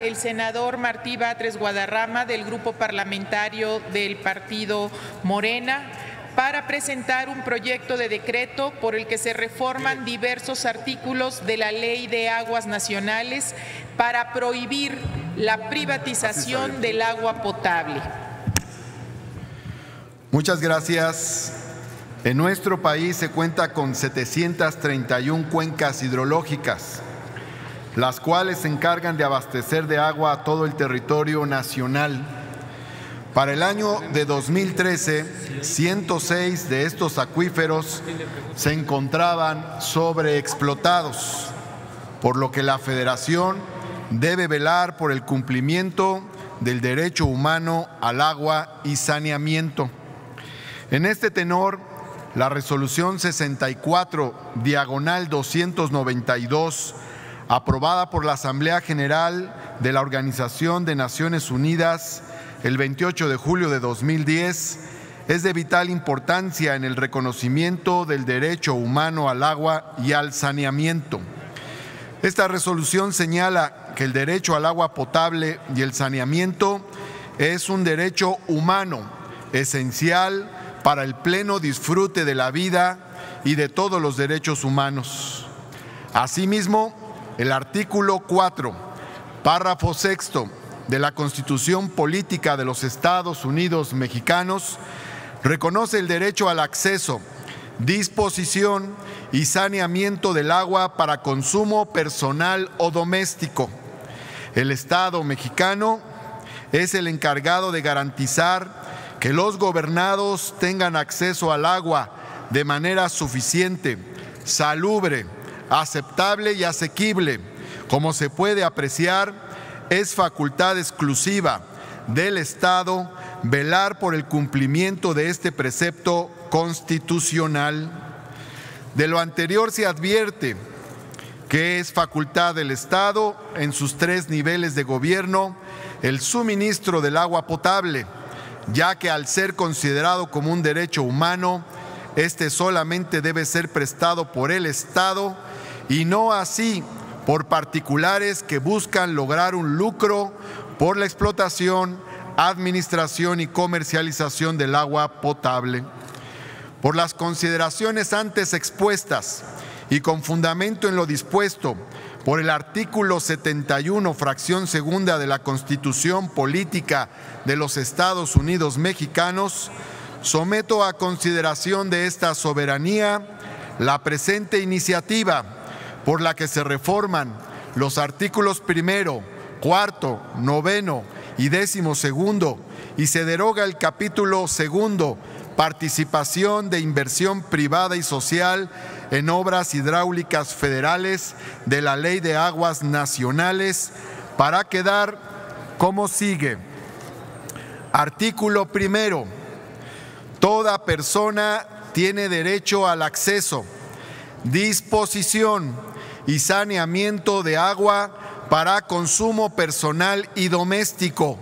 El senador Martí Batres Guadarrama del grupo parlamentario del partido Morena para presentar un proyecto de decreto por el que se reforman diversos artículos de la Ley de Aguas Nacionales para prohibir la privatización del agua potable. Muchas gracias. En nuestro país se cuenta con 731 cuencas hidrológicas las cuales se encargan de abastecer de agua a todo el territorio nacional. Para el año de 2013, 106 de estos acuíferos se encontraban sobreexplotados, por lo que la Federación debe velar por el cumplimiento del derecho humano al agua y saneamiento. En este tenor, la resolución 64, diagonal 292, aprobada por la Asamblea General de la Organización de Naciones Unidas el 28 de julio de 2010, es de vital importancia en el reconocimiento del derecho humano al agua y al saneamiento. Esta resolución señala que el derecho al agua potable y el saneamiento es un derecho humano esencial para el pleno disfrute de la vida y de todos los derechos humanos. Asimismo, el artículo 4, párrafo sexto de la Constitución Política de los Estados Unidos Mexicanos reconoce el derecho al acceso, disposición y saneamiento del agua para consumo personal o doméstico. El Estado mexicano es el encargado de garantizar que los gobernados tengan acceso al agua de manera suficiente, salubre, aceptable y asequible. Como se puede apreciar, es facultad exclusiva del Estado velar por el cumplimiento de este precepto constitucional. De lo anterior se advierte que es facultad del Estado en sus tres niveles de gobierno el suministro del agua potable, ya que al ser considerado como un derecho humano, este solamente debe ser prestado por el Estado y no así por particulares que buscan lograr un lucro por la explotación, administración y comercialización del agua potable. Por las consideraciones antes expuestas y con fundamento en lo dispuesto por el artículo 71, fracción segunda de la Constitución Política de los Estados Unidos Mexicanos, someto a consideración de esta soberanía la presente iniciativa por la que se reforman los artículos primero, cuarto, noveno y décimo segundo y se deroga el capítulo segundo, participación de inversión privada y social en obras hidráulicas federales de la Ley de Aguas Nacionales para quedar como sigue. Artículo primero. Toda persona tiene derecho al acceso, disposición, y saneamiento de agua para consumo personal y doméstico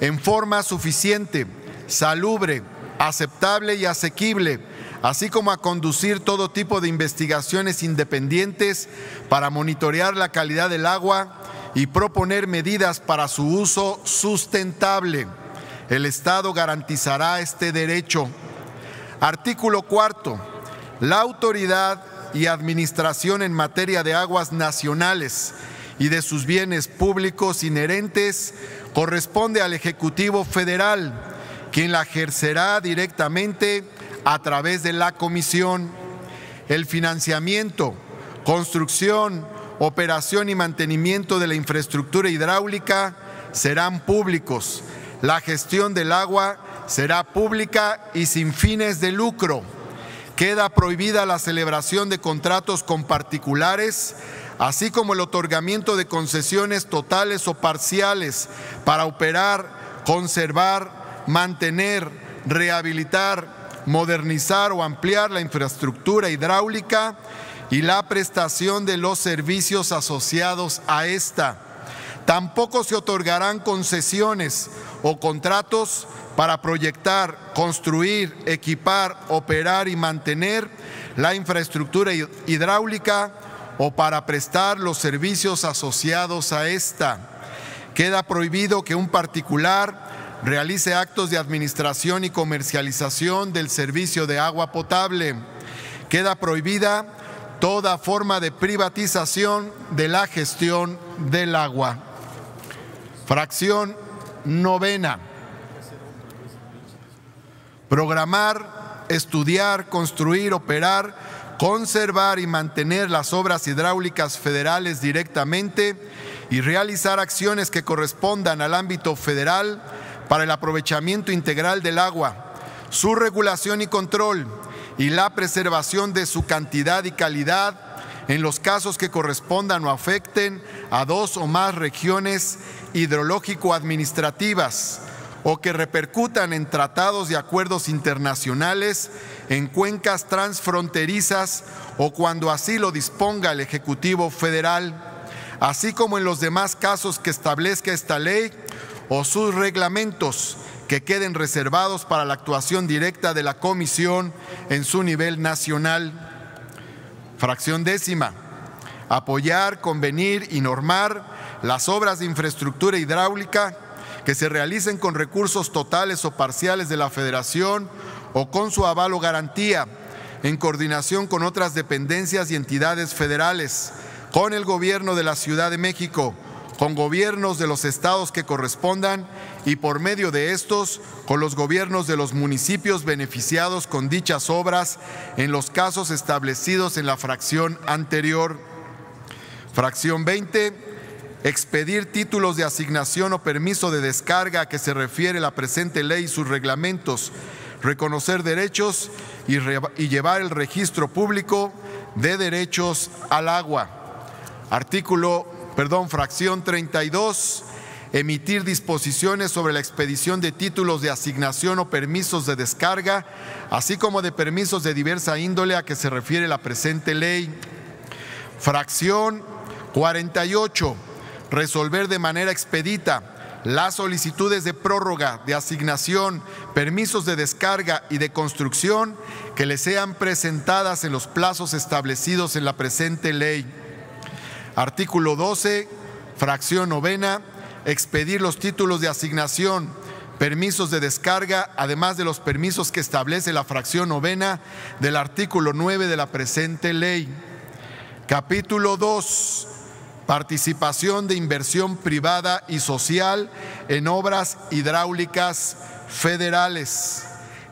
en forma suficiente, salubre, aceptable y asequible, así como a conducir todo tipo de investigaciones independientes para monitorear la calidad del agua y proponer medidas para su uso sustentable. El Estado garantizará este derecho. Artículo cuarto. La autoridad y administración en materia de aguas nacionales y de sus bienes públicos inherentes corresponde al Ejecutivo Federal, quien la ejercerá directamente a través de la Comisión. El financiamiento, construcción, operación y mantenimiento de la infraestructura hidráulica serán públicos. La gestión del agua será pública y sin fines de lucro. Queda prohibida la celebración de contratos con particulares, así como el otorgamiento de concesiones totales o parciales para operar, conservar, mantener, rehabilitar, modernizar o ampliar la infraestructura hidráulica y la prestación de los servicios asociados a esta. Tampoco se otorgarán concesiones o contratos para proyectar, construir, equipar, operar y mantener la infraestructura hidráulica o para prestar los servicios asociados a esta. Queda prohibido que un particular realice actos de administración y comercialización del servicio de agua potable. Queda prohibida toda forma de privatización de la gestión del agua. Fracción novena. Programar, estudiar, construir, operar, conservar y mantener las obras hidráulicas federales directamente y realizar acciones que correspondan al ámbito federal para el aprovechamiento integral del agua, su regulación y control y la preservación de su cantidad y calidad en los casos que correspondan o afecten a dos o más regiones hidrológico-administrativas o que repercutan en tratados y acuerdos internacionales, en cuencas transfronterizas o cuando así lo disponga el Ejecutivo Federal, así como en los demás casos que establezca esta ley o sus reglamentos que queden reservados para la actuación directa de la Comisión en su nivel nacional. Fracción décima. Apoyar, convenir y normar las obras de infraestructura hidráulica que se realicen con recursos totales o parciales de la Federación o con su aval o garantía, en coordinación con otras dependencias y entidades federales, con el Gobierno de la Ciudad de México, con gobiernos de los estados que correspondan y por medio de estos con los gobiernos de los municipios beneficiados con dichas obras en los casos establecidos en la fracción anterior. Fracción 20 expedir títulos de asignación o permiso de descarga a que se refiere la presente ley y sus reglamentos, reconocer derechos y, y, llevar el registro público de derechos al agua. Artículo, perdón, fracción 32, emitir disposiciones sobre la expedición de títulos de asignación o permisos de descarga, así como de permisos de diversa índole a que se refiere la presente ley. Fracción 48 resolver de manera expedita las solicitudes de prórroga, de asignación, permisos de descarga y de construcción que le sean presentadas en los plazos establecidos en la presente ley. Artículo 12, fracción novena, expedir los títulos de asignación, permisos de descarga, además de los permisos que establece la fracción novena del artículo 9 de la presente ley. Capítulo 2 participación de inversión privada y social en obras hidráulicas federales.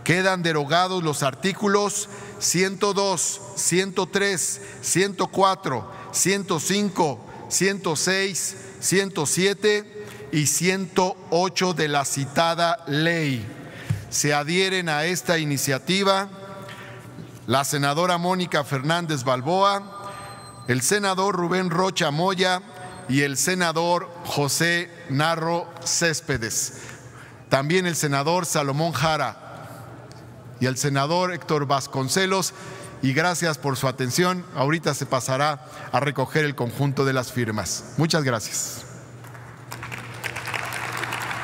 Quedan derogados los artículos 102, 103, 104, 105, 106, 107 y 108 de la citada ley. Se adhieren a esta iniciativa la senadora Mónica Fernández Balboa, el senador Rubén Rocha Moya y el senador José Narro Céspedes. También el senador Salomón Jara y el senador Héctor Vasconcelos. Y gracias por su atención. Ahorita se pasará a recoger el conjunto de las firmas. Muchas gracias.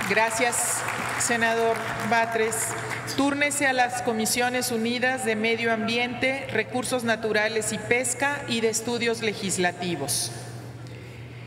Gracias, senador Batres. Túrnese a las Comisiones Unidas de Medio Ambiente, Recursos Naturales y Pesca y de Estudios Legislativos.